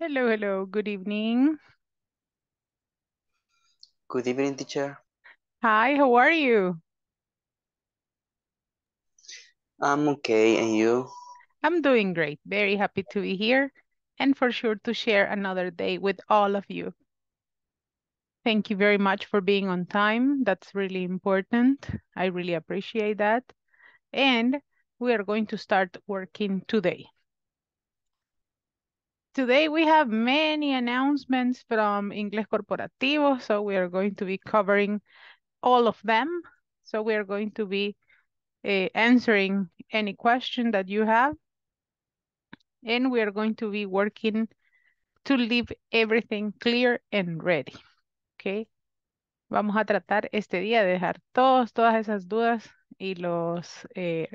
Hello, hello, good evening. Good evening, teacher. Hi, how are you? I'm okay, and you? I'm doing great. Very happy to be here and for sure to share another day with all of you. Thank you very much for being on time. That's really important. I really appreciate that. And we are going to start working today. Today we have many announcements from Inglés Corporativo, so we are going to be covering all of them. So we are going to be uh, answering any question that you have. And we are going to be working to leave everything clear and ready. Okay. Vamos a tratar este día de dejar todos, todas esas dudas y los, eh,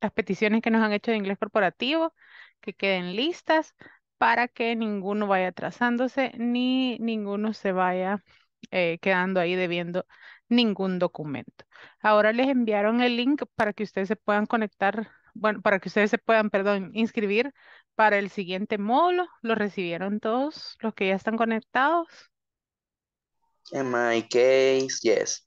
las peticiones que nos han hecho de inglés corporativo que queden listas para que ninguno vaya atrasándose ni ninguno se vaya eh, quedando ahí debiendo ningún documento. Ahora les enviaron el link para que ustedes se puedan conectar, bueno, para que ustedes se puedan, perdón, inscribir para el siguiente módulo. ¿Lo recibieron todos los que ya están conectados? In my case, yes.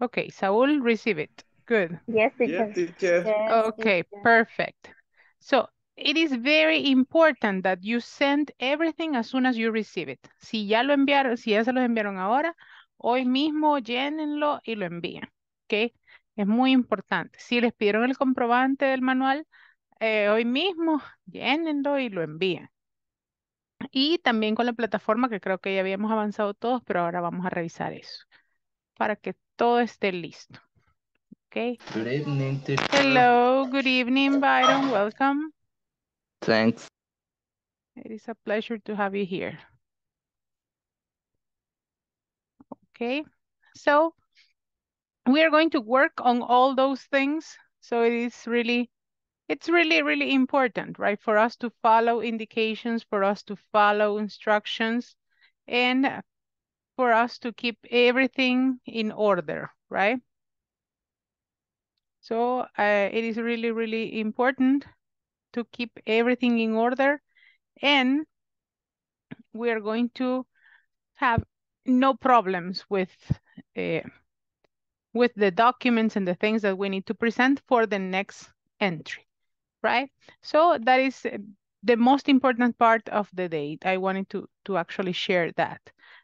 Okay, Saúl, receive it. Good. Yes, teacher. Yes, teacher. Yes, Okay, teacher. perfect. So it is very important that you send everything as soon as you receive it. Si ya lo enviaron, si ya se los enviaron ahora, hoy mismo llénenlo y lo envíen. ¿Ok? Es muy importante. Si les pidieron el comprobante del manual, eh, hoy mismo llénenlo y lo envíen. Y también con la plataforma que creo que ya habíamos avanzado todos, pero ahora vamos a revisar eso para que todo esté listo. ¿Ok? Good evening. Hello, good evening, Byron. Welcome. Thanks. It is a pleasure to have you here. Okay, so we are going to work on all those things. So it is really, it's really, really important, right? For us to follow indications, for us to follow instructions, and for us to keep everything in order, right? So uh, it is really, really important to keep everything in order and we are going to have no problems with uh, with the documents and the things that we need to present for the next entry, right? So that is uh, the most important part of the date. I wanted to, to actually share that.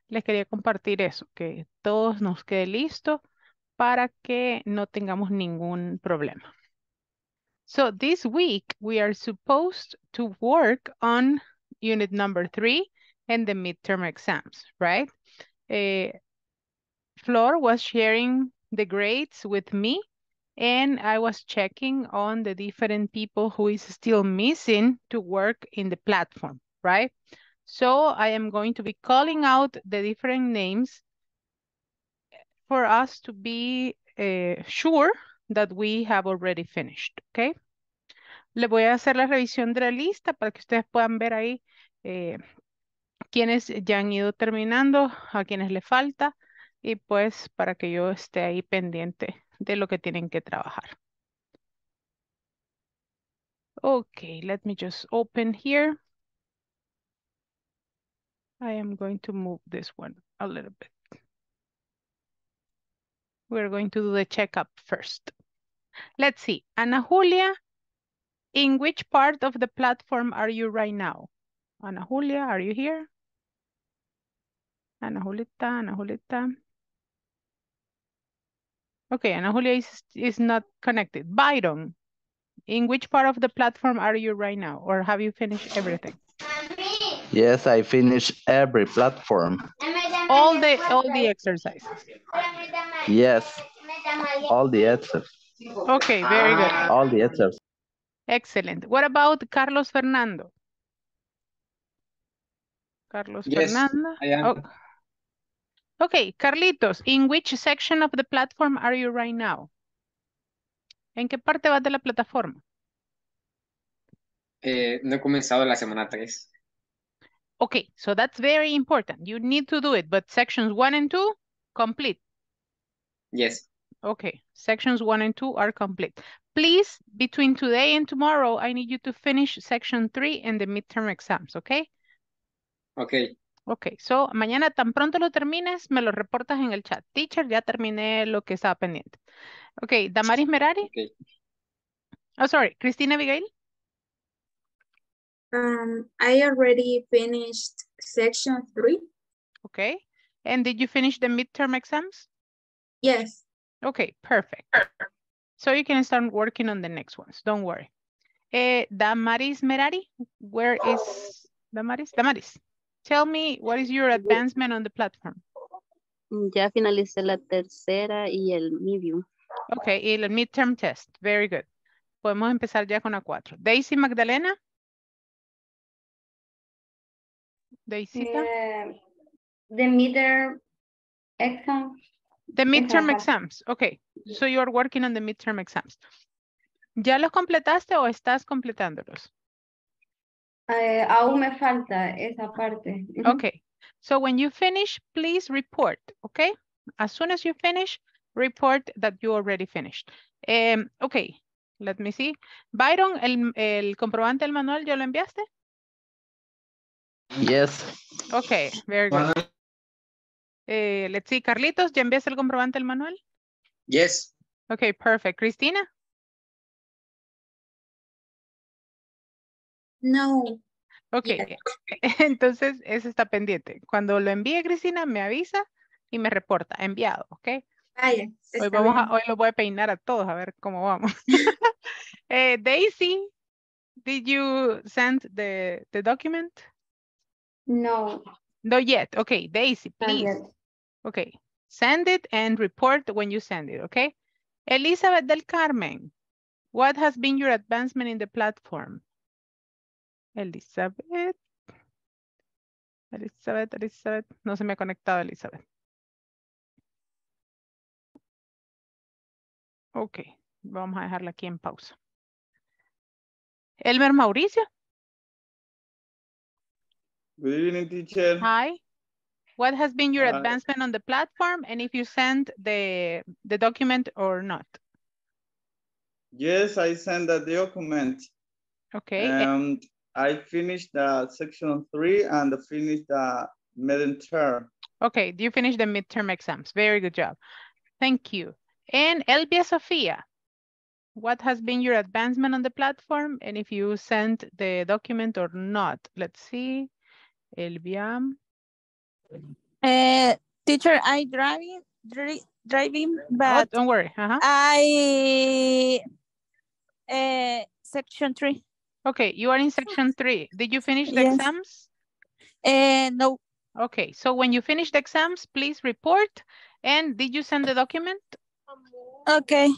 Les quería compartir eso, que todos nos quede listo para que no tengamos ningún problema. So this week we are supposed to work on unit number three and the midterm exams, right? Uh, Flor was sharing the grades with me and I was checking on the different people who is still missing to work in the platform, right? So I am going to be calling out the different names for us to be uh, sure that we have already finished, okay? Le voy a hacer la revisión de la lista para que ustedes puedan ver ahí eh, quienes ya han ido terminando, a quienes le falta, y pues para que yo esté ahí pendiente de lo que tienen que trabajar. Okay, let me just open here. I am going to move this one a little bit. We're going to do the checkup first. Let's see. Ana Julia, in which part of the platform are you right now? Ana Julia, are you here? Ana Julita, Ana Julita. Okay, Ana Julia is, is not connected. Byron, in which part of the platform are you right now? Or have you finished everything? Yes, I finished every platform. All the all the exercises. Yes, all the excerpts. Okay, very good. All the excerpts. Excellent. What about Carlos Fernando? Carlos Yes, Fernando. I am. Oh. Okay, Carlitos, in which section of the platform are you right now? ¿En qué parte vas de la plataforma? Eh, no he comenzado la semana 3. Okay, so that's very important. You need to do it, but sections one and two, complete. Yes. Okay, sections one and two are complete. Please, between today and tomorrow, I need you to finish section three and the midterm exams, okay? Ok, Ok, so mañana tan pronto lo termines, me lo reportas en el chat. Teacher, ya terminé lo que estaba pendiente. Ok, Damaris Merari. ok. Oh, sorry, Cristina Abigail. Um, I already finished section three. Okay. And did you finish the midterm exams? Yes. Okay, perfect. So you can start working on the next ones. Don't worry. Eh, Damaris Merari, where is Damaris? Damaris, tell me what is your advancement on the platform? Ya finalicé la tercera y el medium. Okay, y el midterm test. Very good. Podemos empezar ya con la cuatro. Daisy Magdalena. Daisy. the midterm exam. The midterm exams. Okay, so you are working on the midterm exams. ¿Ya los completaste o estás completándolos? eh, aún me falta esa parte. Okay, so when you finish, please report, okay? As soon as you finish, report that you already finished. Em, okay, let me see. Byron, el, el comprobante del manual, ¿ya lo enviaste? Yes. Okay, very good. Eh, let's see, Carlitos, ¿ya enviaste el comprobante del manual? Yes, Okay, perfect. Cristina? No. Okay, entonces ese está pendiente. Cuando lo envíe Cristina, me avisa y me reporta, enviado, ¿ok? Vaya. Hoy, vamos a, hoy lo voy a peinar a todos a ver cómo vamos. Eh, Daisy, did you send the, the document? No, Not yet. Okay, Daisy, please. Okay, send it and report when you send it, okay? Elizabeth del Carmen, what has been your advancement in the platform? Elizabeth. Elizabeth, Elizabeth. No se me ha conectado Elizabeth. Ok, vamos a dejarla aquí en pausa. Elmer Mauricio, Good evening, teacher. hi. What has been your Hi. advancement on the platform and if you sent the, the document or not? Yes, I sent the document Okay, and I finished the section three and finished the midterm. okay, Do you finished the midterm exams. Very good job. Thank you. And Elvia Sofia, what has been your advancement on the platform and if you sent the document or not? Let's see. Elvia. Uh, teacher, I driving, dri- driving, Oh, but don't worry. Uh-huh. I, uh, section three. Okay, you are in section three. Did you finish the Yes. exams? Uh, no, Okay, so when you finish the exams, please report. And did you send the document? okay,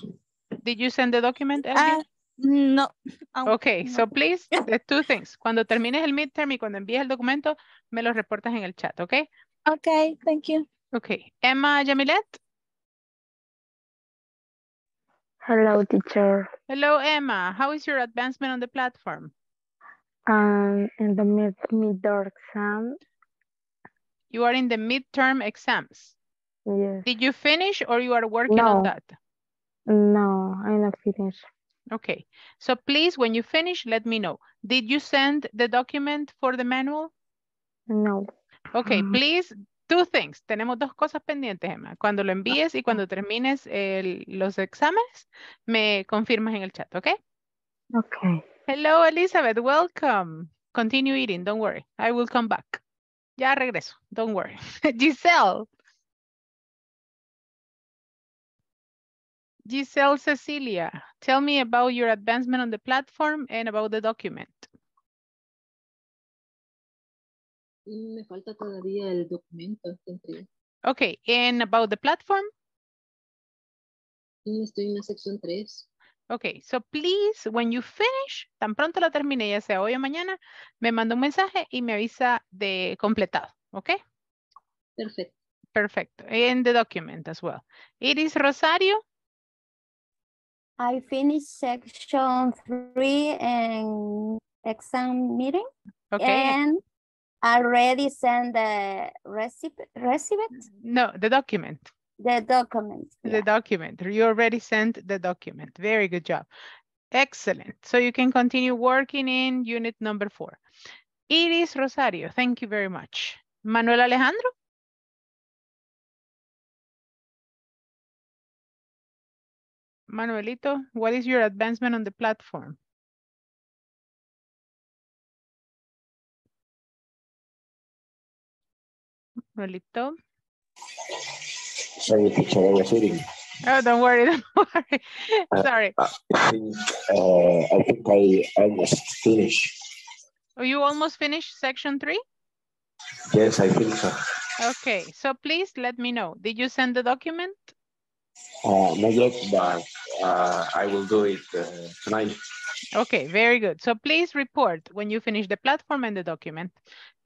Did you send the document, uh, no. Okay, no. so please, the two things. Cuando termines el midterm y cuando envíes el documento, me lo reportas en el chat, okay? Okay, thank you. Okay, Emma Yamilet. Hello, teacher. Hello, Emma. How is your advancement on the platform? Um, in the mid midterm exam, You are in the midterm exams. yes. Did you finish or you are working on that? No, I'm not finished. Okay, so please, when you finish, let me know. Did you send the document for the manual? No. Okay, Mm. please, two things. Tenemos dos cosas pendientes, Emma. Cuando lo envíes y cuando termines el- los exámenes, me confirmas en el chat, ¿ok? Okay. Hello, Elizabeth, welcome. Continue eating, don't worry. I will come back. Ya regreso, don't worry. Giselle. Giselle Cecilia, tell me about your advancement on the platform and about the document. Me falta todavía el documento entregué. Okay, and about the platform? Y Estoy en la sección 3. Okay, so please, when you finish, tan pronto la termine, ya sea hoy o mañana, me manda un mensaje y me avisa de completado, okay? Perfecto. Perfecto, and the document as well. It is Rosario, I finished section three and exam meeting okay? and already sent the receipt, receipt, No, the document, the document. the document. You already sent the document. Very good job. Excellent. So you can continue working in unit number four. Iris Rosario, thank you very much. Manuel Alejandro. Manuelito, what is your advancement on the platform? Manuelito. Sorry, teacher, I was eating. Oh, don't worry, don't worry. Uh, Sorry. I think, uh, I think I almost finished. Oh, you almost finished section three? Yes, I think so. Okay, so please let me know. Did you send the document? Uh, not yet, but uh, I will do it uh, tonight. Okay, very good. So please report when you finish the platform and the document.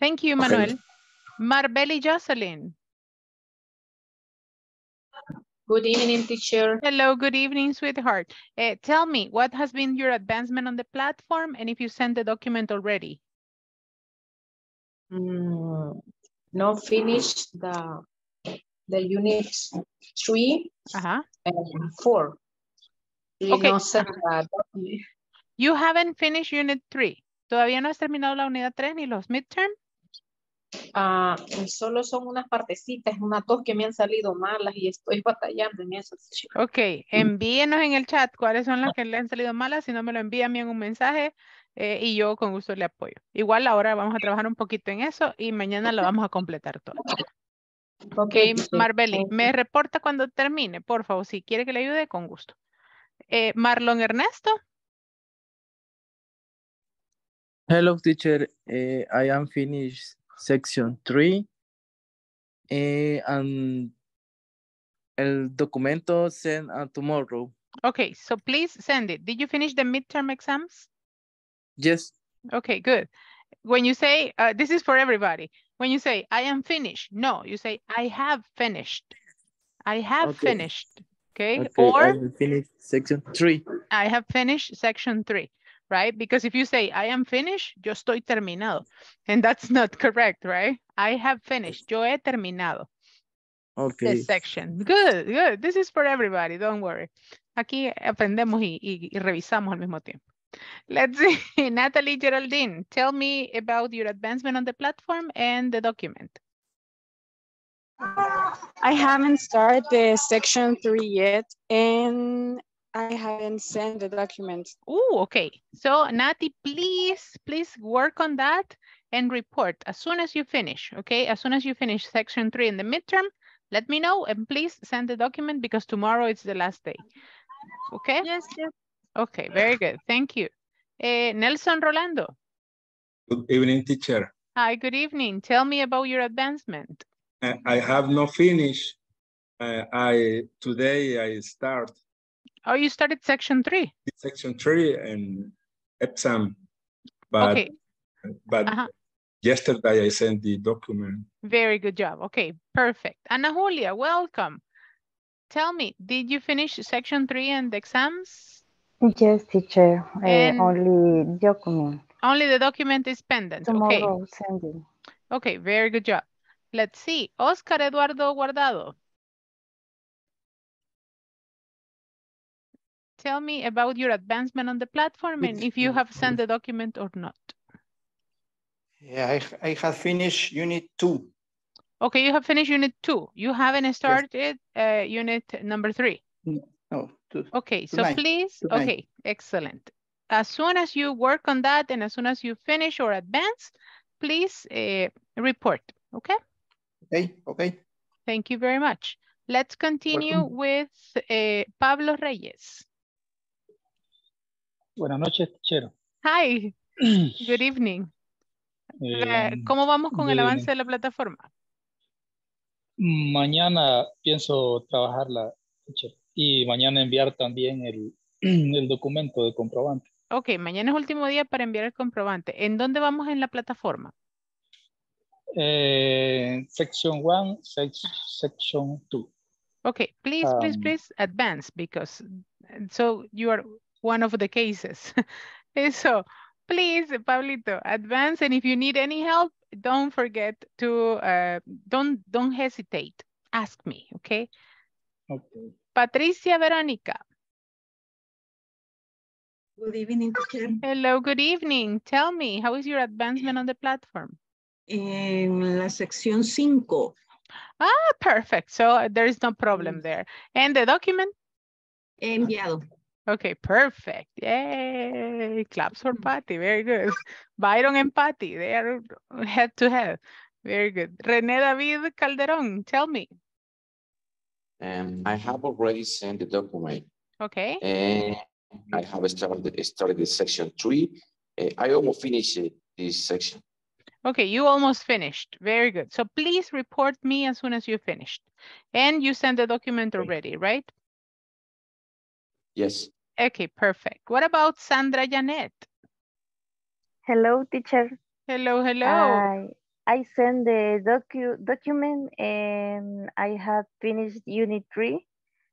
Thank you, Okay. Manuel. Marbeli Jocelyn. Good evening, teacher. Hello, good evening, sweetheart. Eh, tell me, what has been your advancement on the platform and if you sent the document already? Mm, no finish the the unit three and four. We Okay. no the document. You haven't finished unit three. Todavía no has terminado la unidad tres ni los midterm. Ah, solo son unas partecitas, unas dos que me han salido malas y estoy batallando en eso. Ok, envíenos en el chat cuáles son las que le han salido malas. Si no me lo envían en un mensaje eh, y yo con gusto le apoyo. Igual ahora vamos a trabajar un poquito en eso y mañana lo vamos a completar todo. Ok. Marbeli, me reporta cuando termine, por favor. Si quiere que le ayude, con gusto. Eh, Marlon Ernesto. Hello, teacher. Eh, I am finished section three. Eh, and el documento sent uh, tomorrow. Okay, so please send it. Did you finish the midterm exams? Yes. Okay, good. When you say, uh, this is for everybody. When you say, I am finished, no, you say, I have finished. I have Okay. finished, okay? Okay, Or I will finish section three. I have finished section three, right? Because if you say, I am finished, yo estoy terminado. And that's not correct, right? I have finished, yo he terminado Okay. this section. Good, good. This is for everybody, don't worry. Aquí aprendemos y, y- y revisamos al mismo tiempo. Let's see, Natalie Geraldine, tell me about your advancement on the platform and the document. I haven't started the section three yet, and I haven't sent the document. Oh, okay. So Nati, please, please work on that and report as soon as you finish, okay? As soon as you finish section three in the midterm, let me know and please send the document because tomorrow is the last day. Okay? Yes, yes. Okay, very good. Thank you. Eh, Nelson Rolando. Good evening, teacher. Hi, good evening. Tell me about your advancement. Uh, I have not finished. Uh, I today I start Oh, you started section three. section three and exam, but Okay. but Uh-huh. yesterday I sent the document. Very good job. Okay, perfect. Ana Julia, welcome. Tell me, did you finish section three and the exams? Yes, teacher. Uh, only document. Only the document is pendant. Okay. Tomorrow sending. Okay, very good job. Let's see. Oscar Eduardo Guardado. Tell me about your advancement on the platform and if you have sent the document or not. Yeah, I, I have finished unit two. Okay, you have finished unit two. You haven't started uh, unit number three. No, two. Okay, so please, tonight. okay, excellent. As soon as you work on that and as soon as you finish or advance, please uh, report, okay? Okay, okay. Thank you very much. Let's continue Welcome. with uh, Pablo Reyes. Buenas noches, teacher. Hi, good evening. Eh, Eh, ¿Cómo vamos con el avance evening. de la plataforma? Mañana pienso trabajarla, teacher, y mañana enviar también el, el documento de comprobante. Ok, mañana es último día para enviar el comprobante. ¿En dónde vamos en la plataforma? Eh, section 1, section 2. Okay, please, please, Um, please advance because so you are one of the cases. so please, Pablito, advance. And if you need any help, don't forget to, uh, don't, don't hesitate. Ask me, okay? Okay. Patricia Verónica. Good evening, teacher. Hello, good evening. Tell me, how is your advancement on the platform? En la sección 5. Ah, perfect. So uh, there is no problem there. And the document? Enviado. Okay, perfect. Yay. Claps for Patty. Very good. Byron and Patty, they are head to head. Very good. René David Calderon, tell me. Um, I have already sent the document Okay. and I have started, started the section three. Uh, I almost finished this section. Okay, you almost finished. Very good. So please report me as soon as you finished. And you sent the document already, right? Yes. Okay, perfect. What about Sandra Janet? Hello, teacher. Hello, hello. I I sent the docu document and I have finished unit three,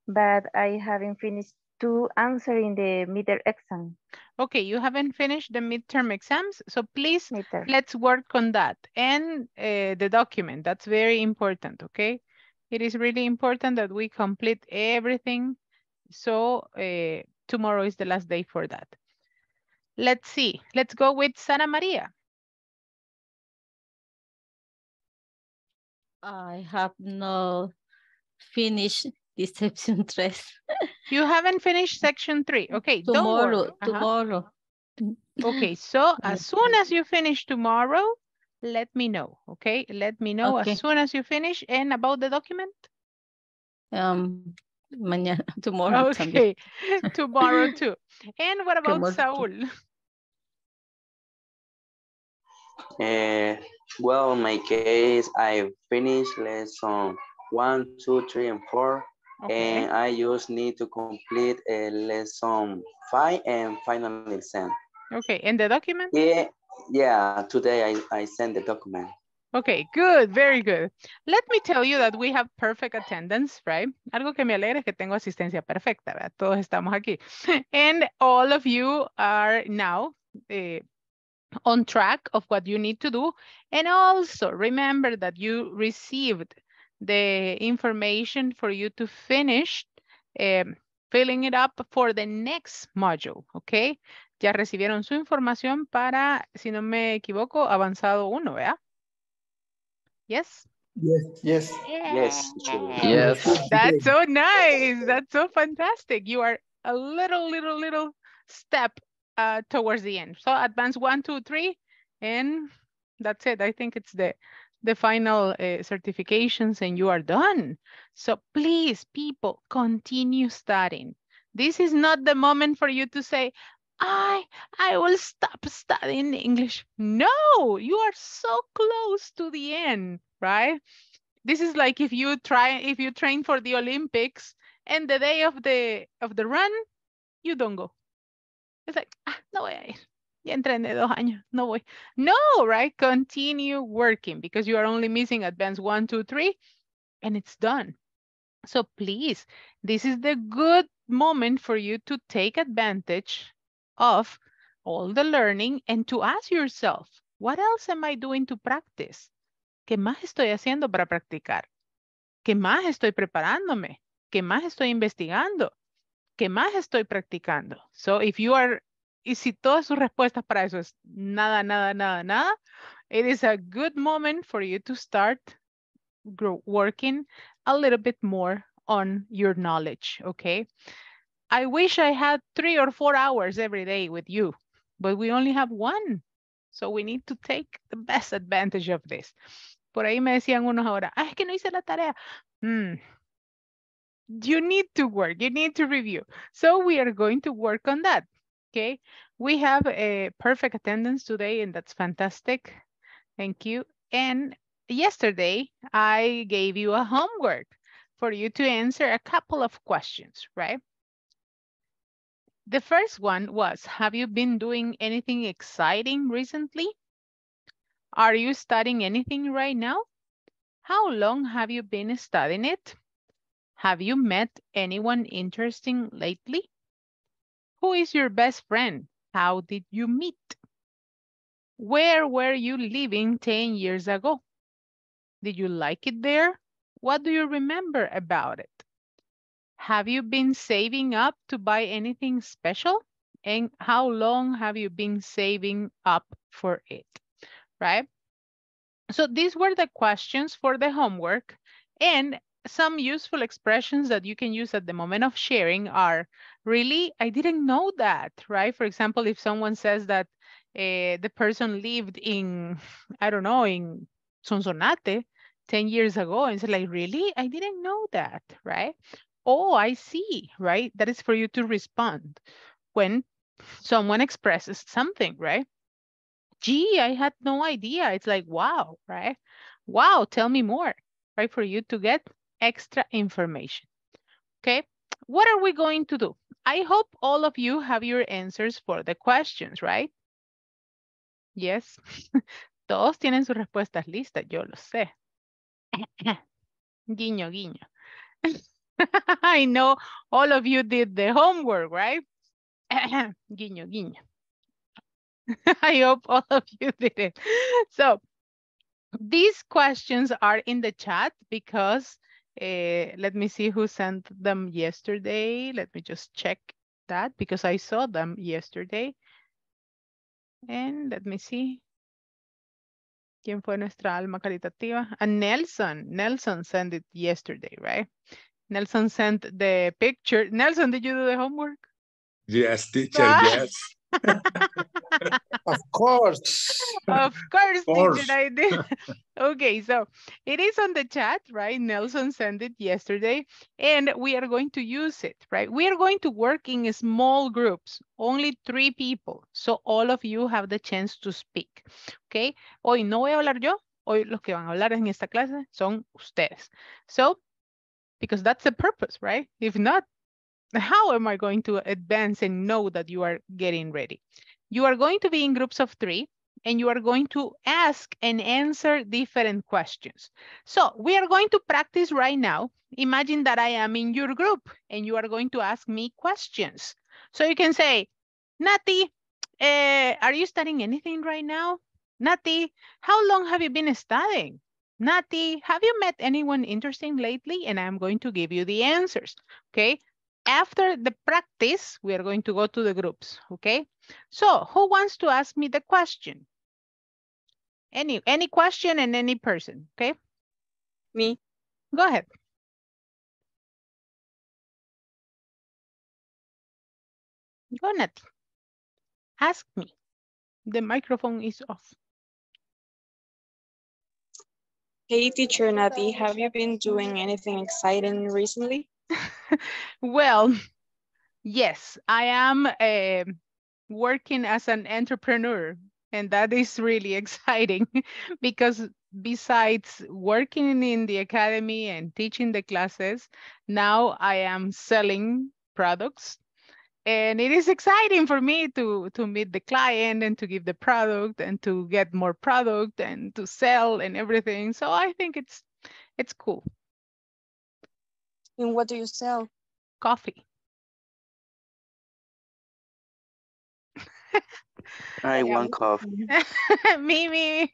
but I haven't finished two answering the midterm exam. Okay, you haven't finished the midterm exams, so please Midterm. let's work on that and uh, the document. That's very important, okay? It is really important that we complete everything. So uh, tomorrow is the last day for that. Let's see. Let's go with Sara Maria. I have not finished the section three. You haven't finished section three. Okay, don't worry. Tomorrow, Uh-huh. tomorrow. Okay, so as soon as you finish tomorrow, let me know, okay? Let me know Okay. as soon as you finish and about the document. Um, mañana, tomorrow. Okay, tomorrow too. And what about Tomorrow Saul? Uh, well, in my case, I finished lesson one, two, three, and four. Okay. And I just need to complete a lesson five and final exam. Okay, and the document? Yeah, yeah, today I, I sent the document. Okay, good, very good. Let me tell you that we have perfect attendance, right? Algo que me alegra es que tengo asistencia perfecta, ¿verdad? Todos estamos aquí. And all of you are now eh, on track of what you need to do. And also remember that you received the information for you to finish um, filling it up for the next module, okay? Ya recibieron su información para, si no me equivoco, avanzado uno, ¿verdad? Yes? Yes. Yes. Yes, sure. Yes. That's so nice. That's so fantastic. You are a little, little, little step uh, towards the end. So advance one, two, three, and that's it. I think it's the the final uh, certifications and you are done. So please, people, continue studying. This is not the moment for you to say, I, I will stop studying English. No, you are so close to the end, right? This is like if you try, if you train for the Olympics and the day of the, of the run, you don't go. It's like, ah, no ir. Ya entrené dos años, no voy. No, right? Continue working because you are only missing advance one, two, three, and it's done. So please, this is the good moment for you to take advantage of all the learning and to ask yourself, what else am I doing to practice? ¿Qué más estoy haciendo para practicar? ¿Qué más estoy preparándome? ¿Qué más estoy investigando? ¿Qué más estoy practicando? So if you are, y si todas sus respuestas para eso es nada, nada, nada, nada, it is a good moment for you to start working a little bit more on your knowledge, okay? I wish I had three or four hours every day with you, but we only have one. So we need to take the best advantage of this. Por ahí me decían unos ahora, ah, es que no hice la tarea. Hmm. You need to work, you need to review. So we are going to work on that, okay? We have a perfect attendance today and that's fantastic. Thank you. And yesterday, I gave you a homework for you to answer a couple of questions, right? The first one was, have you been doing anything exciting recently? Are you studying anything right now? How long have you been studying it? Have you met anyone interesting lately? Who is your best friend? How did you meet? Where were you living 10 years ago? Did you like it there? What do you remember about it? Have you been saving up to buy anything special? and how long have you been saving up for it, right? So these were the questions for the homework and some useful expressions that you can use at the moment of sharing are really, I didn't know that, right? For example, if someone says that uh, the person lived in, I don't know, in Sonsonate 10 years ago, and it's like, really? I didn't know that, right? Oh, I see, right? That is for you to respond when someone expresses something, right? Gee, I had no idea. It's like, wow, right? Wow, tell me more, right? For you to get extra information. Okay, what are we going to do? I hope all of you have your answers for the questions, right? Yes. Todos tienen sus respuestas listas, yo lo sé. guiño, guiño. I know all of you did the homework, right? guiño, guiño. I hope all of you did it. So these questions are in the chat because uh, let me see who sent them yesterday. Let me just check that because I saw them yesterday. And let me see. ¿Quién fue nuestra alma caritativa? And Nelson. Nelson sent it yesterday, right? Nelson sent the picture. Nelson, did you do the homework? Yes, teacher, Ah. yes. Of course. Of course, Of course. teacher, I did. okay, so it is on the chat, right? Nelson sent it yesterday, and we are going to use it, right? We are going to work in small groups, only three people, so all of you have the chance to speak, okay? Hoy no voy a hablar yo, hoy los que van a hablar en esta clase son ustedes. So, because that's the purpose, right? If not, how am I going to advance and know that you are getting ready? You are going to be in groups of three and you are going to ask and answer different questions. So we are going to practice right now. Imagine that I am in your group and you are going to ask me questions. So you can say, Nati, eh, are you studying anything right now? Nati, how long have you been studying? Nati, have you met anyone interesting lately? And I'm going to give you the answers, okay? After the practice, we are going to go to the groups, okay? So who wants to ask me the question? Any, any question and any person, okay? Me. Go ahead. Go, Nati. Ask me. The microphone is off. Hey, teacher Nati, have you been doing anything exciting recently? Well, yes, I am uh, working as an entrepreneur, and that is really exciting because besides working in the academy and teaching the classes, now I am selling products. And it is exciting for me to, to meet the client and to give the product and to get more product and to sell and everything. So I think it's it's cool. And what do you sell? Coffee. I Yeah. want coffee. me, me.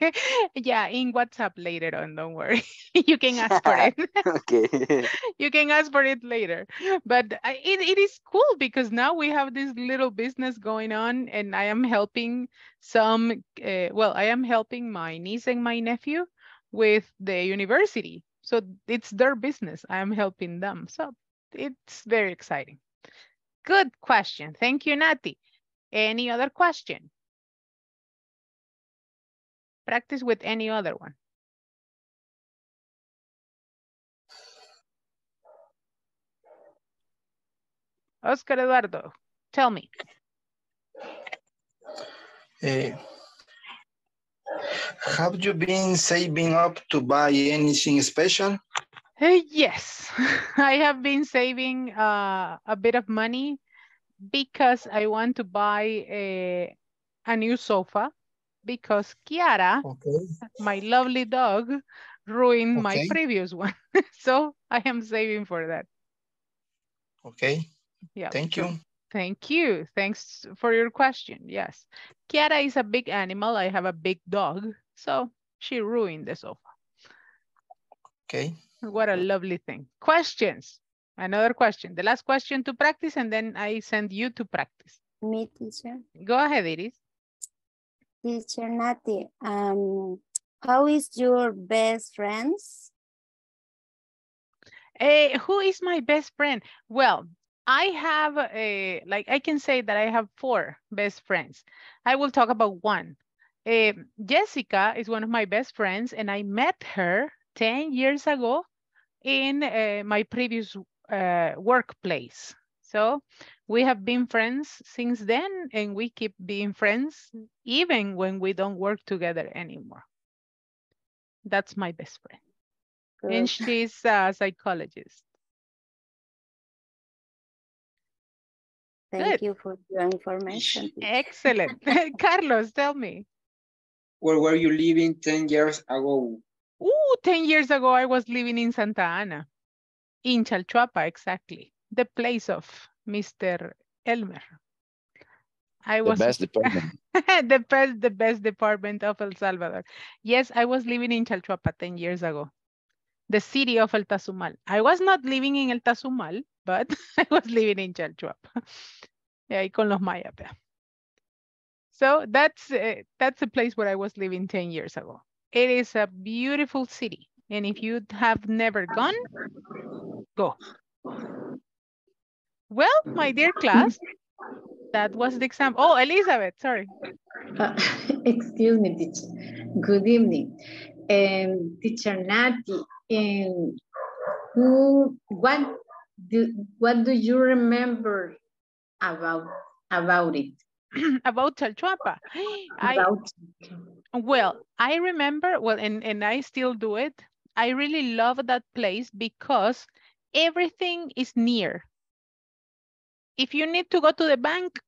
Yeah, in WhatsApp later on, don't worry. you can ask for it. okay. you can ask for it later. But it, it is cool because now we have this little business going on and I am helping some, uh, well, I am helping my niece and my nephew with the university. So it's their business. I am helping them. So it's very exciting. Good question. Thank you, Nati. Any other question? Practice with any other one. Oscar Eduardo, tell me. Eh, have you been saving up to buy anything special? Uh, yes, I have been saving uh, a bit of money because I want to buy a, a new sofa because Kiara, my lovely dog, ruined my previous one. so I am saving for that. Okay, Yeah. thank you. Thank you. Thanks for your question. Yes. Kiara is a big animal. I have a big dog. So she ruined the sofa. Okay. What a lovely thing. Questions. Another question. The last question to practice and then I send you to practice. Me, teacher. Go ahead, Iris. Teacher Nati, um, how is your best friends? Eh, who is my best friend? Well, I have a, like, I can say that I have four best friends. I will talk about one. Eh, Jessica is one of my best friends and I met her 10 years ago in uh, my previous uh, workplace. So we have been friends since then and we keep being friends even when we don't work together anymore. That's my best friend. And Good. she's a psychologist. Thank Good. you for your information. Excellent. Carlos, tell me. Where were you living 10 years ago? Ooh, 10 years ago, I was living in Santa Ana, in Chalchuapa, exactly, the place of Mr. Elmer. I was The best department. the best, the best department of El Salvador. Yes, I was living in Chalchuapa 10 years ago, the city of El Tazumal. I was not living in El Tazumal, but I was living in Chalchuapa. Y ahí con los mayas. So that's uh, that's the place where I was living 10 years ago. It is a beautiful city. And if you have never gone, go. Well, my dear class, that was the exam. Oh, Elizabeth, sorry. Uh, excuse me, teacher. Good evening. Um, teacher Nati, um, who, what do, what do you remember about, about it? about Chalchuapa. I, About, well, I remember, well, and, and I still do it. I really love that place because everything is near. If you need to go to the bank,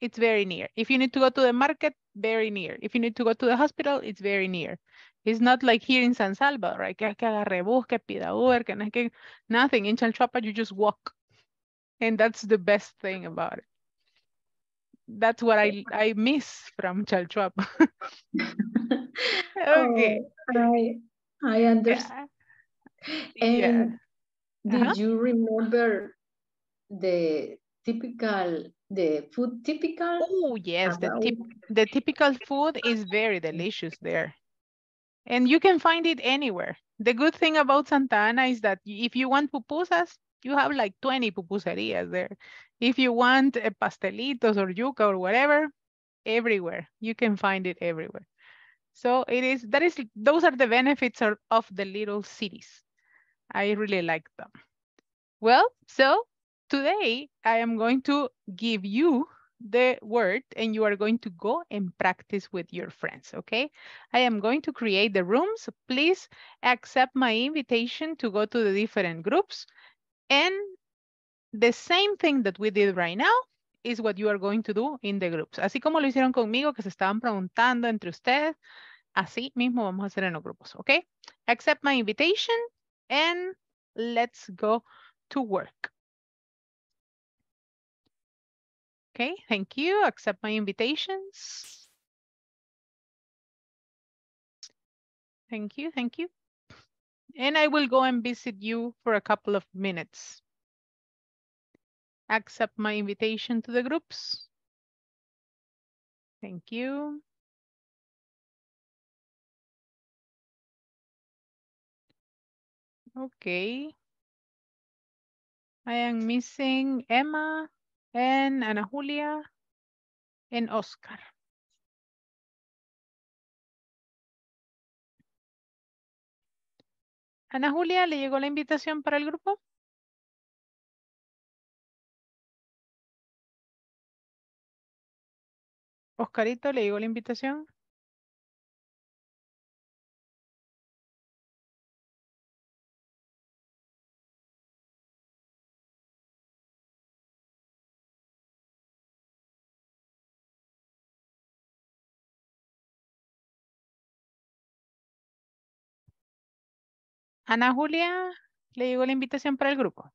it's very near. If you need to go to the market, very near. If you need to go to the hospital, it's very near. It's not like here in San Salvador, right? Que, que agarre bus, que pida Uber, que no que nothing. In Chalchuapa, you just walk. And that's the best thing about it. That's what I I miss from Chalchuapa. okay. Oh, I, I understand. And Yeah. did Uh-huh. you remember the typical, the food typical? Oh yes, the tip the typical food is very delicious there. And you can find it anywhere. The good thing about Santa Ana is that if you want pupusas, you have like 20 pupuserias there. If you want uh, pastelitos or yuca or whatever, everywhere. You can find it everywhere. So it is that is those are the benefits of, of the little cities. I really like them. Well, so today I am going to give you the word and you are going to go and practice with your friends, okay? I am going to create the rooms. Please accept my invitation to go to the different groups. And the same thing that we did right now is what you are going to do in the groups. Así como lo hicieron conmigo, que se estaban preguntando entre ustedes, así mismo vamos a hacer en los grupos, okay? Accept my invitation and let's go to work. Okay, thank you. Accept my invitations. Thank you, thank you. And I will go and visit you for a couple of minutes. Accept my invitation to the groups. Thank you. Okay. I am missing Emma and Ana Julia and Oscar. Ana Julia, ¿le llegó la invitación para el grupo? Oscarito, ¿le llegó la invitación? Ana Julia, ¿le llegó la invitación para el grupo?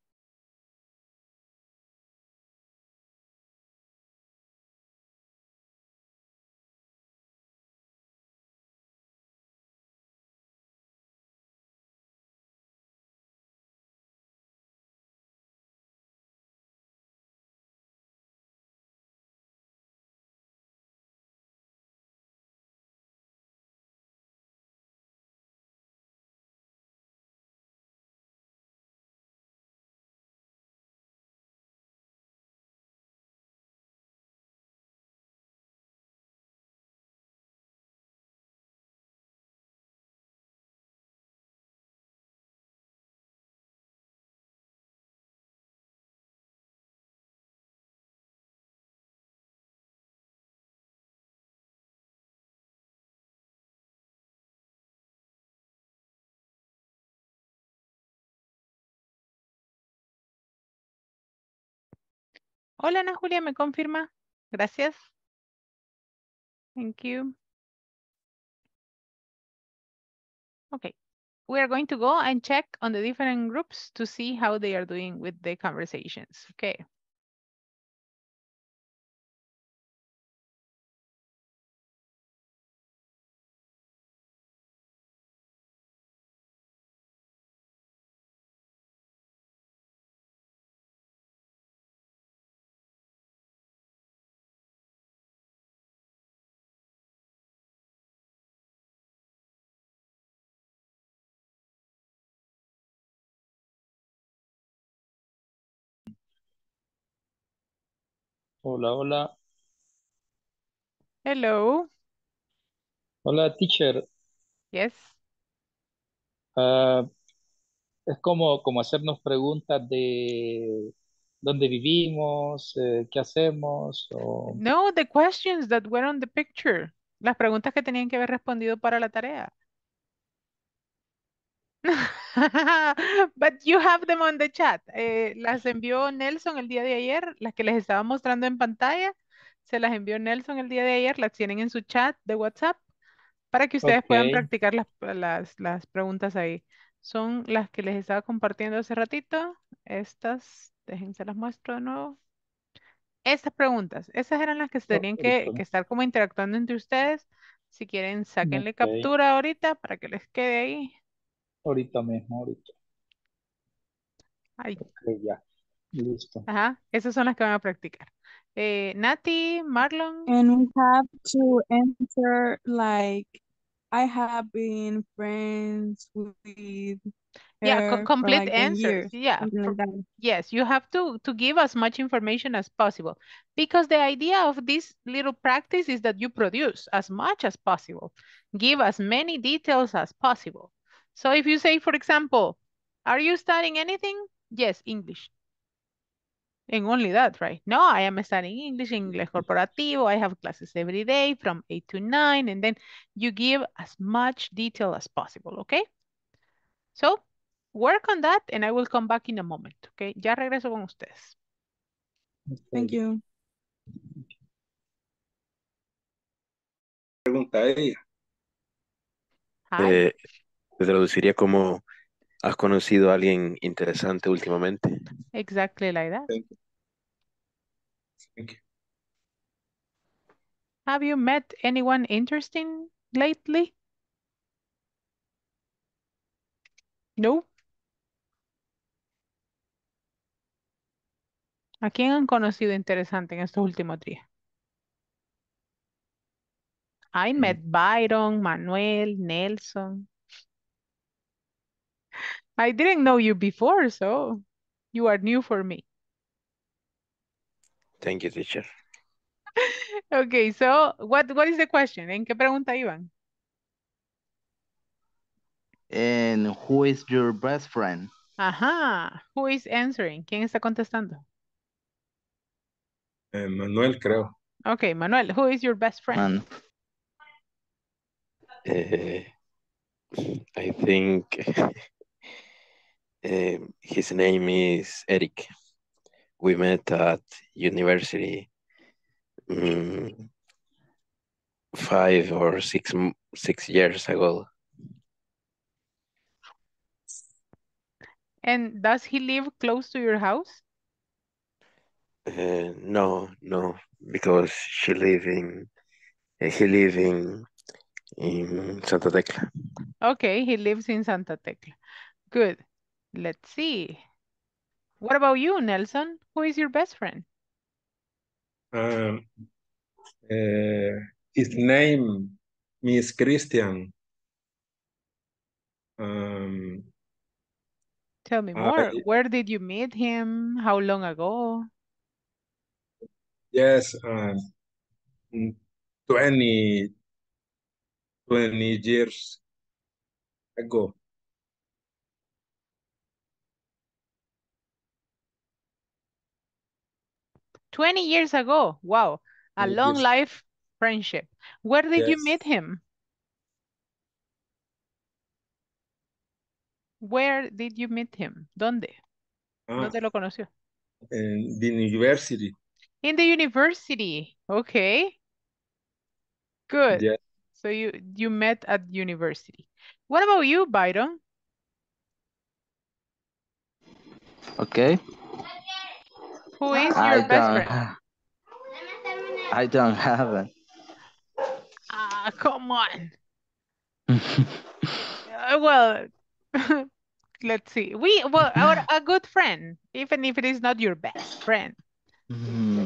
Hola, Ana Julia, ¿me confirma? Gracias. Thank you. Okay. We are going to go and check on the different groups to see how they are doing with the conversations. Okay. Hola, hola. Hello. Hola, teacher. Yes. Ah, es como, como hacernos preguntas de dónde vivimos, eh, qué hacemos, o... No, the questions that were on the picture. Las preguntas que tenían que haber respondido para la tarea. But you have them on the chat. Eh, las envió Nelson el día de ayer, las que les estaba mostrando en pantalla. Se las envió Nelson el día de ayer, las tienen en su chat de WhatsApp para que ustedes puedan practicar las, las, las preguntas ahí. Son las que les estaba compartiendo hace ratito. Estas, déjense las muestro de nuevo. Estas preguntas, esas eran las que se tenían que, que estar como interactuando entre ustedes. Si quieren, sáquenle Ok. captura ahorita para que les quede ahí. Ahorita mismo, ahorita. Ahí. Ok, ya. Listo. Ajá, esas son las que van a practicar. Eh, Nati, Marlon, And we have to answer like I have been friends with yeah, co- complete like answers. Yeah, like yes, you have to to give as much information as possible because the idea of this little practice is that you produce as much as possible. Give as many details as possible. So if you say, for example, are you studying anything? Yes, English. And only that, right? No, I am studying English, English corporativo. I have classes every day from 8 to 9. And then you give as much detail as possible, okay? So, work on that and I will come back in a moment, okay? Ya regreso con ustedes. Thank you. Pregunta ella. Hi. Eh, se traduciría como, ¿has conocido a alguien interesante últimamente? Exactly like that. Thank you. Thank you. Have you met anyone interesting lately? No. ¿A quién han conocido interesante en estos últimos días? I met Byron, Manuel, Nelson. I didn't know you before, so you are new for me. Thank you, teacher. Okay, so what what is the question? ¿En qué pregunta iban? And who is your best friend? Ajá. Who is answering? ¿Quién está contestando? Eh, Manuel, creo. Okay, Manuel, who is your best friend? Man, Eh, I think eh, his name is Eric. We met at university mm, five or six six years ago. And does he live close to your house? Uh, no, no, because she live in uh, he live in in Santa Tecla. Okay, he lives in Santa Tecla. Good. Let's see. What about you, Nelson? Who is your best friend? Um, eh, his name is Christian. Um, Tell me I, more. Where did you meet him? How long ago? yes, um, mm, 20, 20 years ago. 20 years ago. Wow. A 20 long years. life friendship. Where did you meet him? Where did you meet him? ¿Dónde? Ah, ¿Dónde lo conoció? in the university. In the university. Okay. Good. Yeah. So you you met at university. What about you, Byron? Okay. Who is I your best don't friend? ha- I don't have it. Ah, come on. Uh, well, let's see. We well, our, a good friend, even if it is not your best friend. Hmm.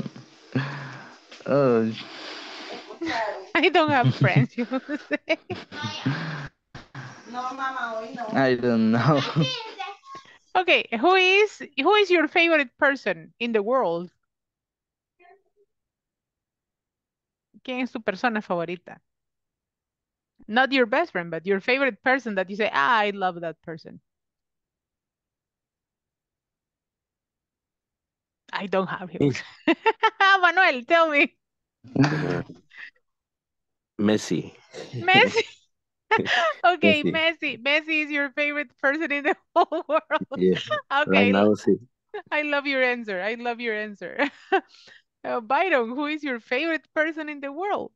Oh, I don't have friends. You say. I don't know. Okay, who is who is your favorite person in the world? ¿Quién es tu persona favorita? Not your best friend, but your favorite person that you say, ah, I love that person. I don't have him. Manuel, tell me. Messi. Messi. Okay, Messi. Messi. Messi is your favorite person in the whole world. Yeah. Okay, Right now, sí. I love your answer. I love your answer. Uh, Byron, who is your favorite person in the world?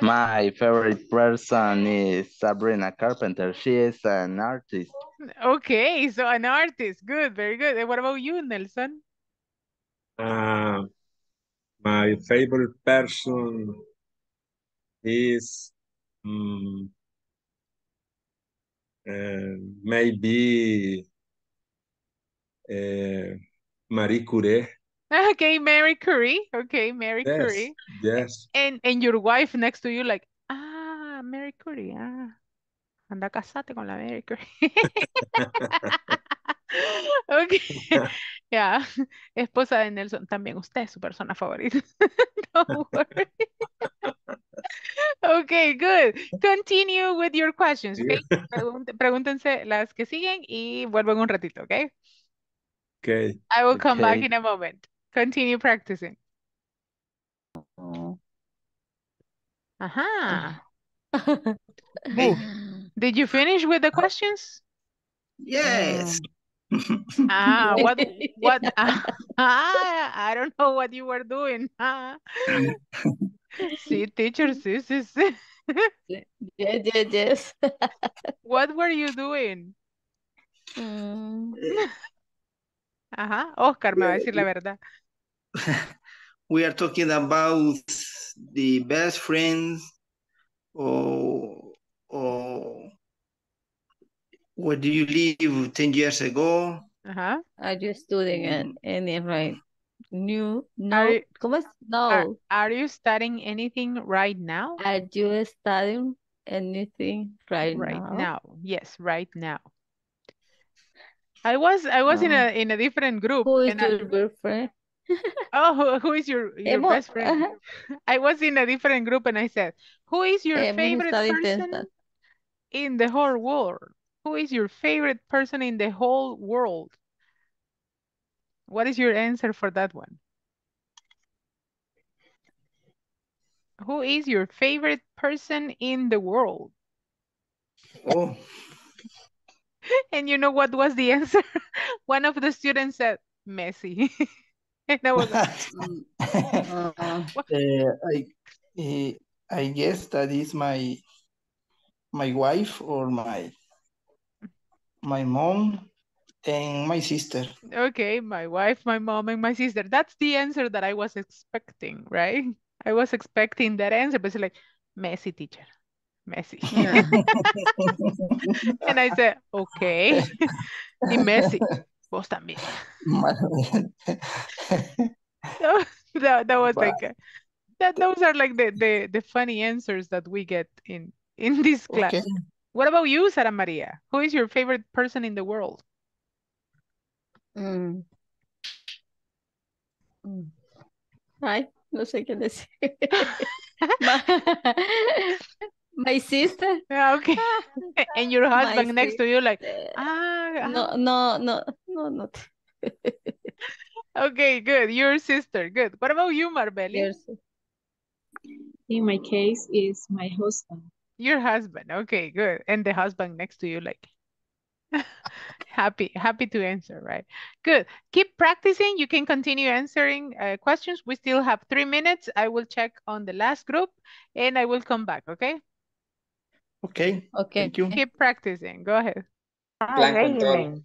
My favorite person is Sabrina Carpenter. She is an artist. Okay, so an artist. Good, very good. And what about you, Nelson? Uh, my favorite person is mm, uh, maybe uh, Marie Curie. Okay, Mary Curie. Okay, Mary Yes, Curie. yes. And and your wife next to you, like, ah, Mary Curie. Ah, anda casate con la Mary Curie. Okay. Yeah. Esposa de Nelson, también usted es su persona favorita. Don't worry. Okay, good. Continue with your questions, okay? Pregunte- pregúntense las que siguen y vuelvo en un ratito, okay? Okay. I will come back Okay. in a moment. Continue practicing. Ajá. Did you finish with the questions? Yes. Ah, what, what, ah, I don't know what you were doing. Ah. Sí, teacher, sí, sí, sí. Yes, yes, yes. What were you doing? Mm, Ajá, Oscar me va a decir la verdad. We are talking about the best friends or or where do you live 10 years ago? Ajá. Are you studying an- any right new Are no you- ¿cómo es? Are, No. are you studying anything right now? Are you studying anything right, Right now? now. Yes, right now. I was I was in Ah. a in a different group Who is and I- your girlfriend? oh who, who is your your Emo- best friend? Uh-huh. ajá. I was in a different group and I said, who is your mi favorite person in the whole world? Who is your favorite person in the whole world? What is your answer for that one? Who is your favorite person in the world? Oh, And you know what was the answer? One of the students said, Messi. And I was Uh, uh, I eh, I guess that is my my wife or my my mom and my sister. okay, my wife, my mom, and my sister. That's the answer that I was expecting, right? I was expecting that answer, but it's like, Messi, teacher. Messi. And I said, okay. Y Messi, vos también. So that, that was like a- that those are like the, the the funny answers that we get in in this class. Okay. What about you, Sara Maria? Who is your favorite person in the world? mm. Mm. Ay, no sé qué decir. my, my sister. Yeah, okay. And your My husband next to you, like, ah, No, no, no, no, no. okay, good. Your sister, good. What about you, Marbeli? Yours. In my case, is my husband. Your husband. Okay, good. And the husband next to you, like happy, happy to answer, right? Good. Keep practicing. You can continue answering uh, questions. We still have three minutes. I will check on the last group and I will come back, okay? Okay. Okay. Thank you. Keep practicing. Go ahead. Plan control.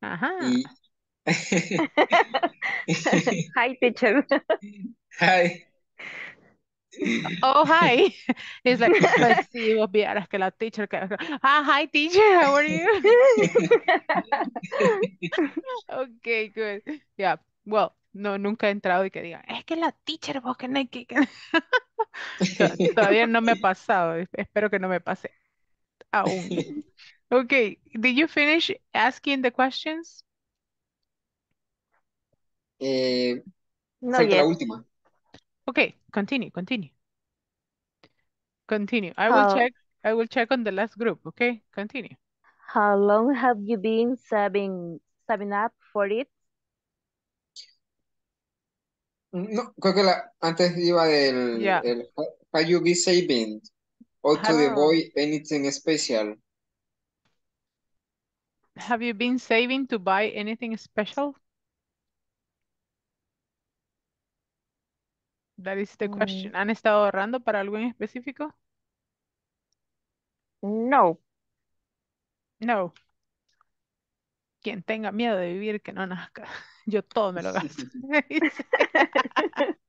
Ajá. Y- Hi, teacher. Hi. Oh, hi. It's like, pues sí, vos vieras que la teacher, que, ah, hi teacher, how are you? Okay, good. Yeah, well, no, nunca he entrado y que digan, es que la teacher, vos que no hay que... que-". To- Todavía no me ha pasado, es- espero que no me pase aún. Okay, did you finish asking the questions? Eh, No falta la última. Okay, continue, continue. Continue. I will How, check, I will check on the last group, okay? Continue. how long have you been saving, saving up for it? No, creo que la, antes iba del Yeah. el, how you be saving or to Have- avoid anything special. Have you been saving to buy anything special? That is the Mm, question. ¿Han estado ahorrando para algo en específico? no. No. Quien tenga miedo de vivir, que no nazca. Yo todo me lo gasto.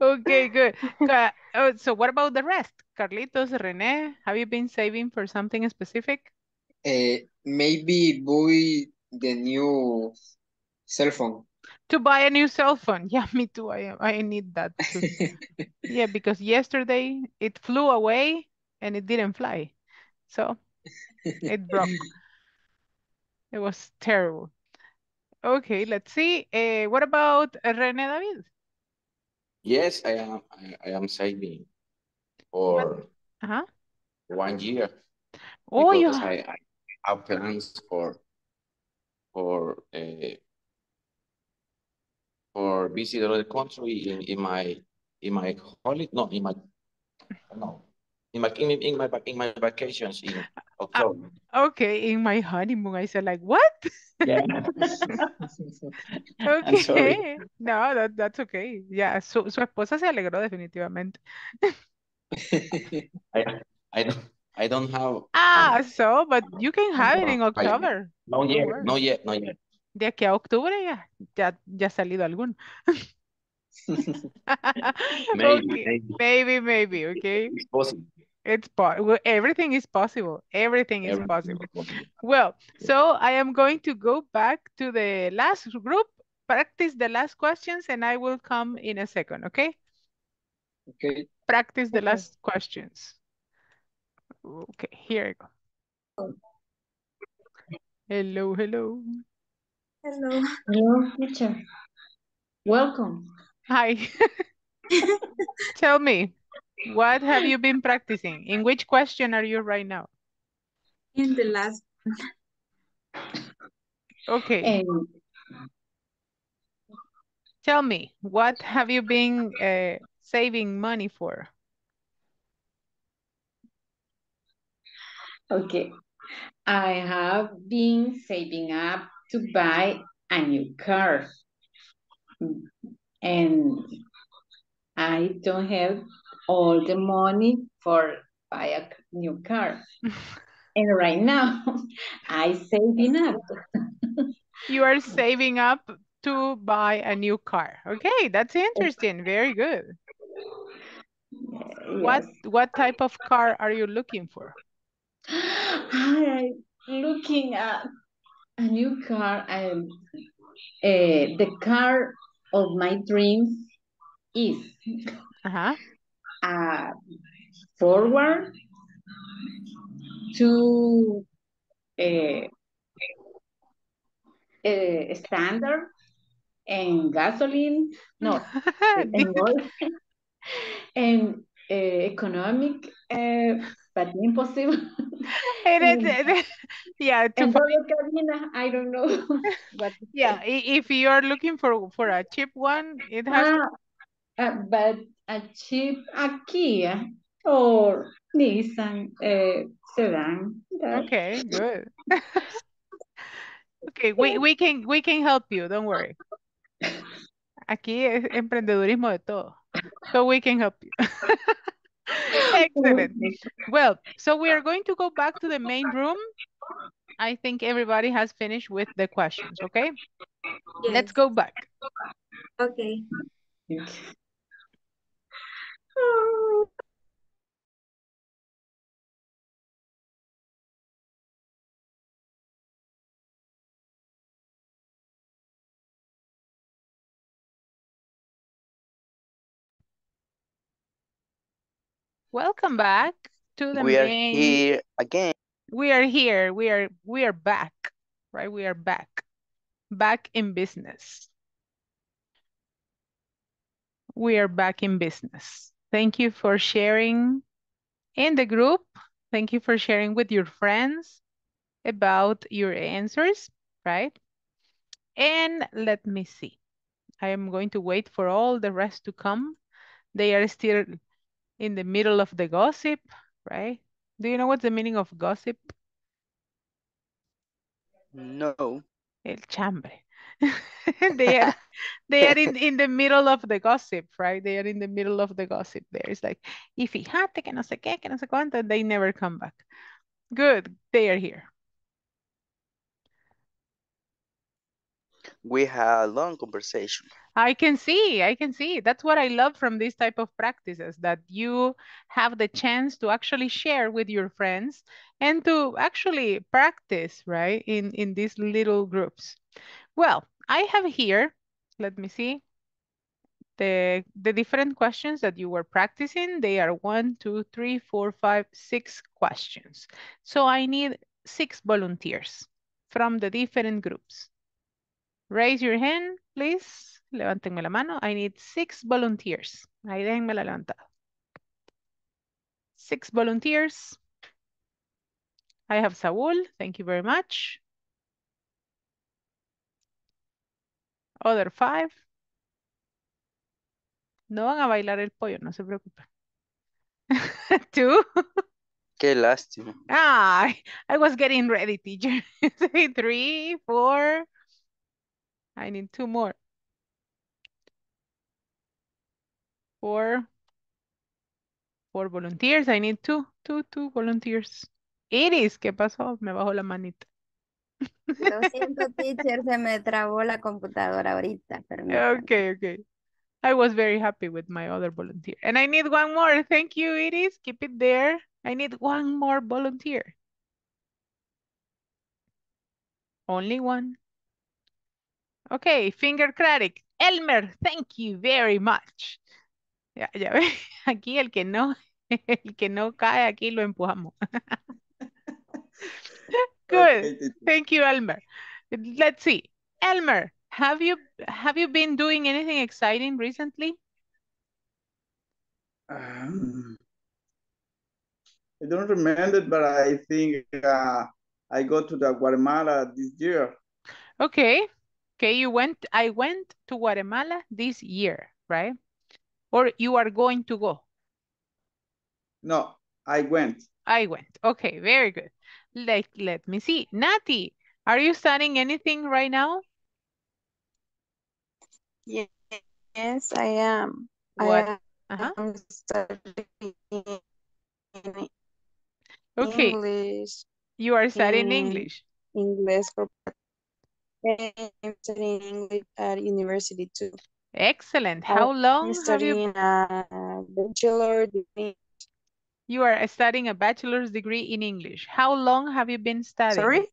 Okay, good. Ca- oh, so what about the rest? Carlitos, René, have you been saving for something specific? Eh, maybe buy the new cell phone. To buy a new cell phone. Yeah, me too. I I need that too. Yeah, because yesterday it flew away and it didn't fly. So it broke. It was terrible. Okay, let's see. Uh, what about René David? Yes, I am. I, I am saving for Uh-huh. one year Oh, you because ha- I, I have plans for for uh, for visit other country in, in my in my holiday no in my no in my in, in my in my vacations in October. okay, in my honeymoon, I said like, what? Yeah. I'm sorry. Okay. No, that, that's okay. Yeah, su, su esposa se alegró definitivamente. I I don't I don't have Ah, so, but you can have it in October. no yet no yet no yet. De aquí a octubre ya, ya, ya ha salido alguno. Maybe, Okay, maybe. maybe, maybe, okay. It's possible. It's po everything is possible. Everything is Everything possible. is possible. Well, so I am going to go back to the last group, practice the last questions, and I will come in a second, okay? Okay. Practice the Okay. last questions. Okay, here I go. Hello, hello. Hello. Hello, teacher. Welcome. Hi. Tell me, what have you been practicing? In which question are you right now? In the last. Okay. Um, Tell me, what have you been uh, saving money for? okay. I have been saving up to buy a new car. And I don't have all the money for buy a new car. and right now I saving up. You are saving up to buy a new car. Okay, that's interesting. Very good. What Yes. what type of car are you looking for? I'm looking at a new car and uh, the car of my dreams is Uh-huh. a forward to a, a standard and gasoline, no, and and uh, economic, uh, but impossible. It- and, it- yeah, to and find, double cabina, I don't know to yeah, if you are looking for for a cheap one, it has Ah, uh, but a cheap a Kia or Nissan, uh, sedan. that- Okay, good. Okay, we, we can we can help you, don't worry. Aquí es emprendedurismo de todo. So we can help you. Excellent. Well, so we are going to go back to the main room. I think everybody has finished with the questions, okay? Let's go back. Okay. Welcome back to the We are main. here again. We are here. We are we are back, right? We are back. Back in business. We are back in business. Thank you for sharing in the group. Thank you for sharing with your friends about your answers, right? And let me see. I am going to wait for all the rest to come. They are still in the middle of the gossip, right? Do you know what's the meaning of gossip? No. El chambre. they are they are in, in the middle of the gossip, right? They are in the middle of the gossip there. It's like, y fíjate que no sé qué, que no sé cuánto, and they never come back. Good, they are here. We had a long conversation. I can see, I can see. That's what I love from this type of practices, that you have the chance to actually share with your friends and to actually practice, right, in, in these little groups. Well, I have here, let me see, the, the different questions that you were practicing. They are one, two, three, four, five, six questions. So I need six volunteers from the different groups. Raise your hand, please. Levántenme la mano. I need six volunteers. Ahí déjenme la levantada. Six volunteers. I have Saúl. Thank you very much. Other five. No van a bailar el pollo, no se preocupen. Two. Qué lástima. Ah, I was getting ready, teacher. Three, four. I need two more. Four. Four volunteers. I need two, two, two volunteers. Iris, ¿qué pasó? Me bajó la manita. Lo siento, teacher, se me trabó la computadora ahorita. permítame. Okay, okay. I was very happy with my other volunteer. And I need one more. Thank you, Iris. Keep it there. I need one more volunteer. Only one. Okay, finger cratic. Elmer, thank you very much. Ya, ya ve, aquí el que no, el que no cae, aquí lo empujamos. Good. Thank you, Elmer. Let's see. Elmer, have you have you been doing anything exciting recently? Um, I don't remember, but I think uh, I go to the Guatemala this year. Okay. Okay, you went, I went to Guatemala this year, right? Or you are going to go? No, I went. I went. Okay, very good. Like, let me see. Nati, are you studying anything right now? Ye- Yes, I am. What? I Uh-huh. studying Okay, English. you are studying English. English for I'm studying English at university too. Excellent. How long I'm have you, studying a bachelor degree. you are studying a bachelor's degree in English. How long have you been studying? Sorry?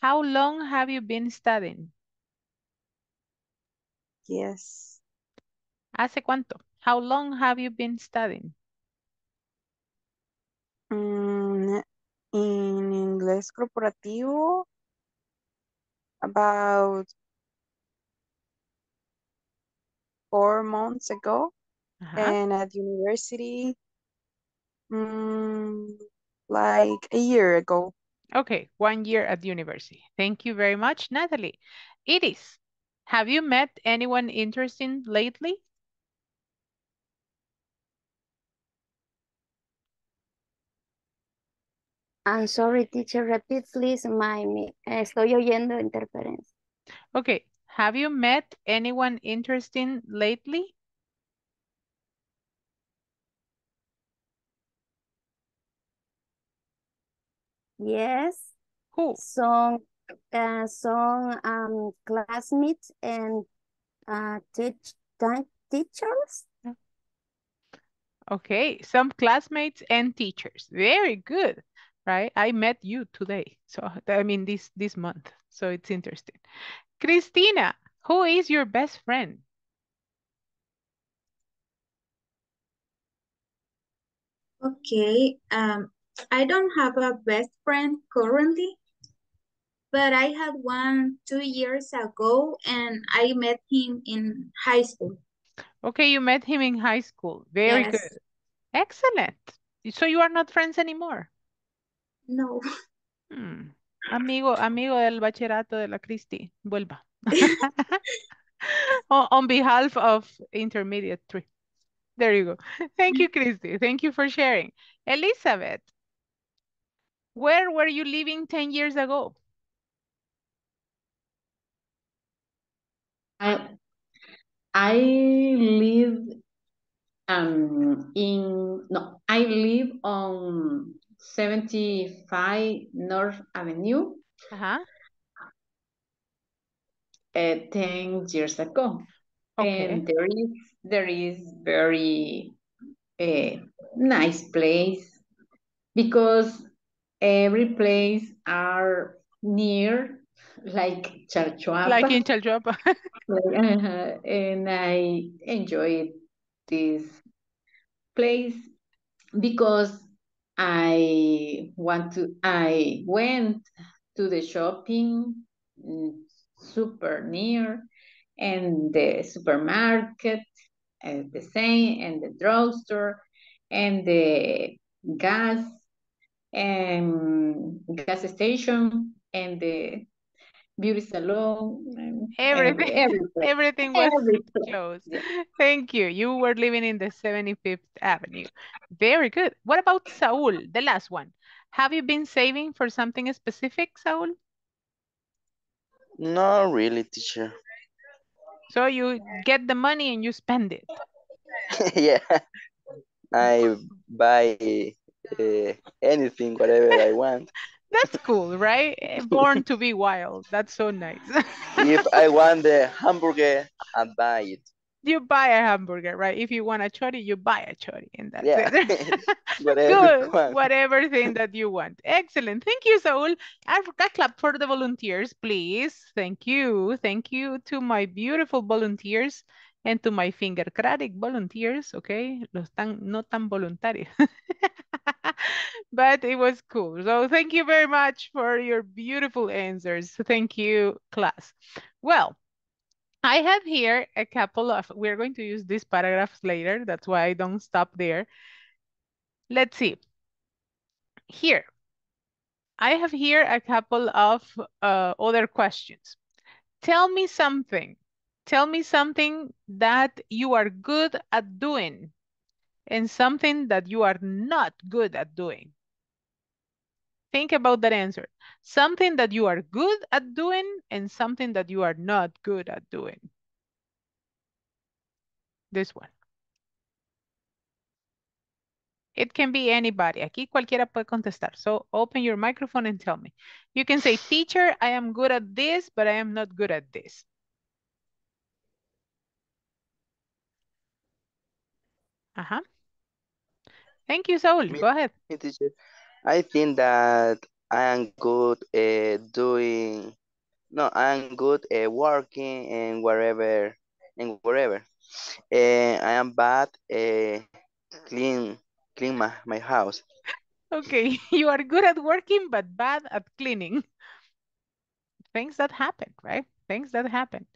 How long have you been studying? Yes. ¿Hace cuánto? How long have you been studying? Mm, in English corporativo, about four months ago, Uh-huh. and at university, mm, like a year ago. Okay, one year at university. Thank you very much, Natalie. Iris, have you met anyone interesting lately? I'm sorry, teacher, repeat please. My, mi- estoy oyendo interferencia. Okay. Have you met anyone interesting lately? Yes. Who? Some, uh, some um, classmates and uh, teach, teachers. Okay, some classmates and teachers. Very good, right? I met you today. So, I mean, this, this month. So it's interesting. Christina, who is your best friend? Okay, um, I don't have a best friend currently, but I had one two years ago and I met him in high school. Okay, you met him in high school. Very Yes. good. Excellent. So you are not friends anymore. No. Hmm. Amigo, amigo del bachillerato de la Cristi, vuelva. on, on behalf of intermediate three. There you go. Thank you, Christy. Thank you for sharing. Elizabeth, where were you living 10 years ago? I I live um in no I live on 75 North Avenue Uh-huh. uh, 10 years ago. Okay. And there is there is very uh, nice place because every place are near like Chalchuapa. Like in Chalchuapa. Uh-huh, and I enjoyed this place because I want to I went to the shopping mm, super near and the supermarket uh, the same and the drugstore and the gas and gas station and the beauty salon and Everything, everything was Every place. close. Yeah. Thank you. You were living in the 75th Avenue. Very good. What about Saul, the last one? Have you been saving for something specific, Saul? Not really, teacher. So you get the money and you spend it. yeah. I buy uh, anything, whatever I want. That's cool, right? Born to be wild. That's so nice. If I want the hamburger, I buy it. you buy a hamburger, right? If you want a chori, you buy a chori, and that's Yeah. it. Whatever Good. Whatever thing that you want. Excellent. Thank you, Saul. A a clap for the volunteers, please. Thank you. Thank you to my beautiful volunteers and to my fingercratic volunteers, okay? Los tan, no tan voluntarios. But it was cool. So thank you very much for your beautiful answers. Thank you, class. Well, I have here a couple of, we're going to use these paragraphs later. That's why I don't stop there. Let's see. Here, I have here a couple of uh, other questions. Tell me something. Tell me something that you are good at doing and something that you are not good at doing. Think about that answer. Something that you are good at doing and something that you are not good at doing. This one. It can be anybody. Aquí cualquiera puede contestar. So open your microphone and tell me. You can say, teacher, I am good at this, but I am not good at this. Uh-huh. Thank you, Saul. Me- Go ahead. me, teacher. I think that I am good uh, doing, no, I am good uh, working and wherever, and wherever. And I am bad uh, clean, clean my, my house. Okay, you are good at working, but bad at cleaning. Things that happen, right? Things that happen.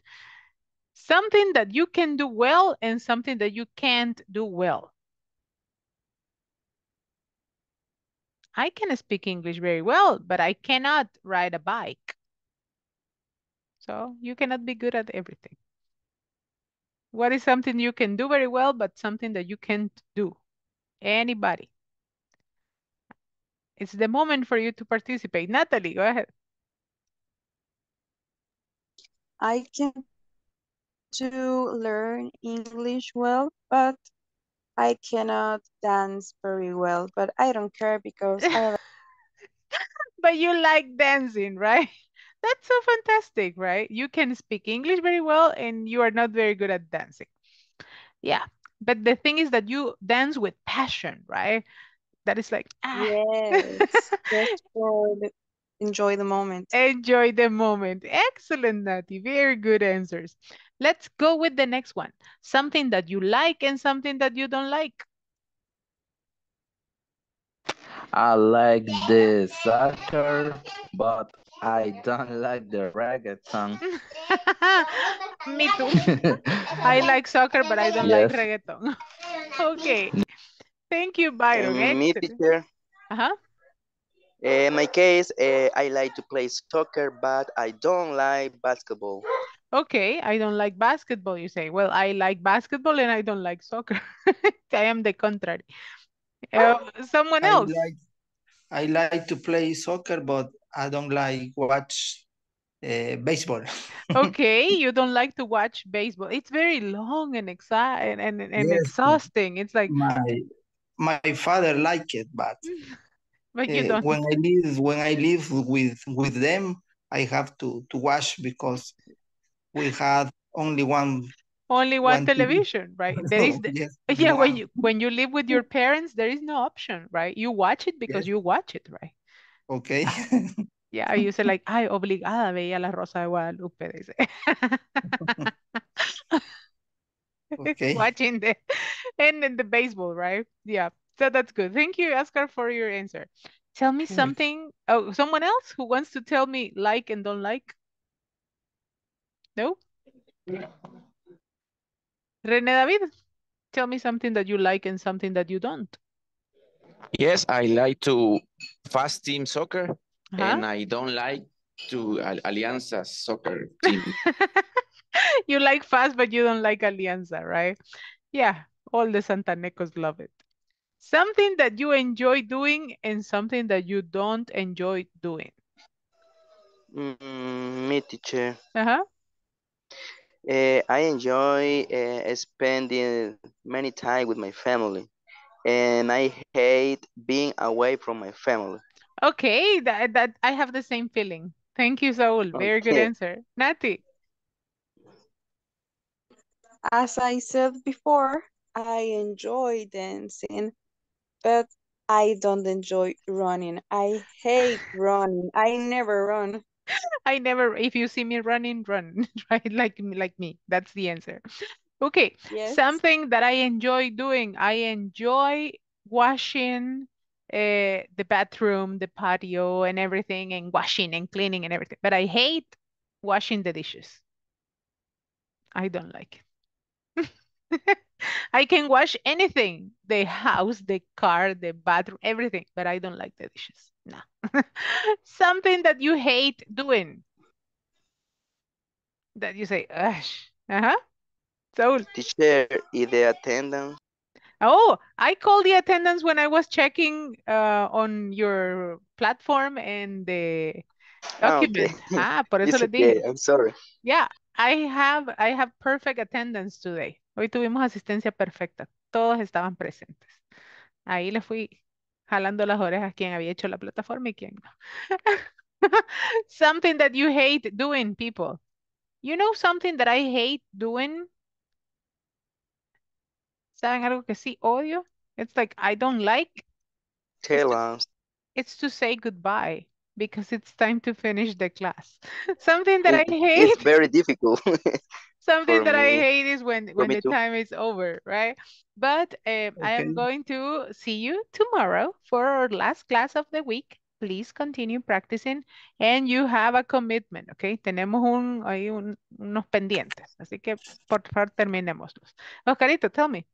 Something that you can do well and something that you can't do well. I can speak English very well, but I cannot ride a bike. So you cannot be good at everything. What is something you can do very well, but something that you can't do? Anybody? It's the moment for you to participate. Natalie, go ahead. I can to learn English well, but I cannot dance very well. But I don't care because I but you like dancing, right? That's so fantastic, right? You can speak English very well and you are not very good at dancing. Yeah. But the thing is that you dance with passion, right? That is like, ah. yes, just for the, enjoy the moment. Enjoy the moment. Excellent, Nati. Very good answers. Let's go with the next one. Something that you like and something that you don't like. I like the soccer, but I don't like the reggaeton. Me too. I like soccer, but I don't Yes. like reggaeton. okay. Thank you, Byron. And me, teacher, Uh-huh. in my case, uh, I like to play soccer, but I don't like basketball. Okay, I don't like basketball, you say. Well, I like basketball and I don't like soccer. I am the contrary. Uh, someone I else. like I like to play soccer, but I don't like watch uh, baseball. Okay, you don't like to watch baseball. It's very long and exci- and, and, and Yes. exhausting. It's like, My my father like it, but but you uh, don't. when I live when I live with with them, I have to to watch because we had only one Only one one TV. television, right? There is the, Yes, yeah, when you when you live with your parents, there is no option, right? You watch it because Yes. you watch it, right? Okay. Yeah, you say like, ay, obligada veía la Rosa de Guadalupe, dice. Okay. Watching the and then the baseball, right? Yeah. So that's good. Thank you, Oscar, for your answer. Tell me something. Oh, someone else who wants to tell me like and don't like? No? Rene David, tell me something that you like and something that you don't. Yes, I like to FAS team soccer Uh-huh. and I don't like to Al- Alianza soccer team. You like FAS, but you don't like Alianza, right? Yeah, all the Santanecos love it. Something that you enjoy doing and something that you don't enjoy doing. Mm, me, teacher. Uh-huh. Uh, I enjoy uh, spending many time with my family, and I hate being away from my family. Okay, that, that I have the same feeling. Thank you, Saul. Very good answer. Nati. As I said before, I enjoy dancing, but I don't enjoy running. I hate running. I never run. I never, if you see me running, run, right? Like, me- like me. That's the answer. Okay, Yes. something that I enjoy doing. I enjoy washing uh, the bathroom, the patio, and everything, and washing and cleaning and everything. But I hate washing the dishes. I don't like it. I can wash anything, the house, the car, the bathroom, everything, but I don't like the dishes. No. Something that you hate doing. That you say, Ash. Uh-huh. So, Teacher, is the attendance? oh, I called the attendance when I was checking uh, on your platform and the Ah, okay. Ah, por eso les dije. okay. I'm sorry. Yeah, I have I have perfect attendance today. Hoy tuvimos asistencia perfecta. Todos estaban presentes. Ahí le fui jalando las orejas había hecho la plataforma y no. Something that you hate doing, people. You know something that I hate doing? ¿Saben algo que sí odio? It's like I don't like. Tell us. It's to say goodbye because it's time to finish the class. Something that I hate. it's very difficult. Something for that I hate is when when the too. time is over, right? But um, I am going to see you tomorrow for our last class of the week. Please continue practicing and you have a commitment, okay? Tenemos un, ahí un- unos pendientes, así que por favor terminémoslos. Oscarito, tell me.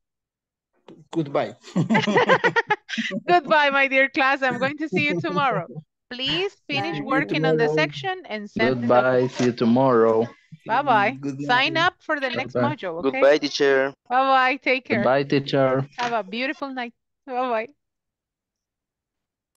Goodbye. Goodbye, my dear class. I'm going to see you tomorrow. Please finish working on the section and send the Goodbye. See you tomorrow. Bye-bye. Sign up for the next Bye-bye. module, okay? Goodbye, teacher. Bye-bye. Take care. Goodbye, teacher. Have a beautiful night. Bye bye.